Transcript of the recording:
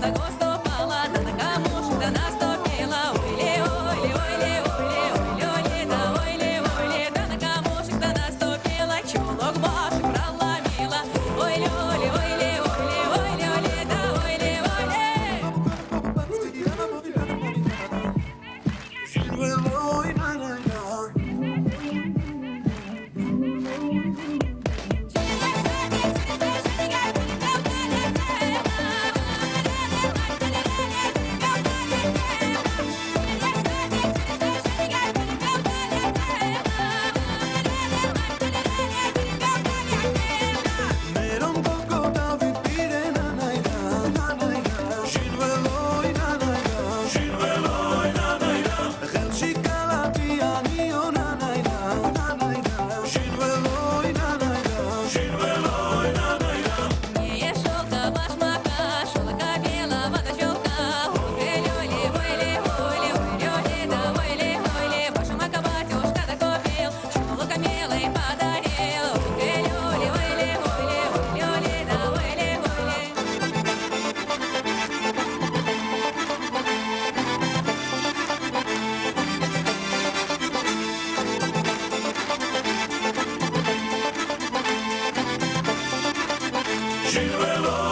надо гостя. sin reloj.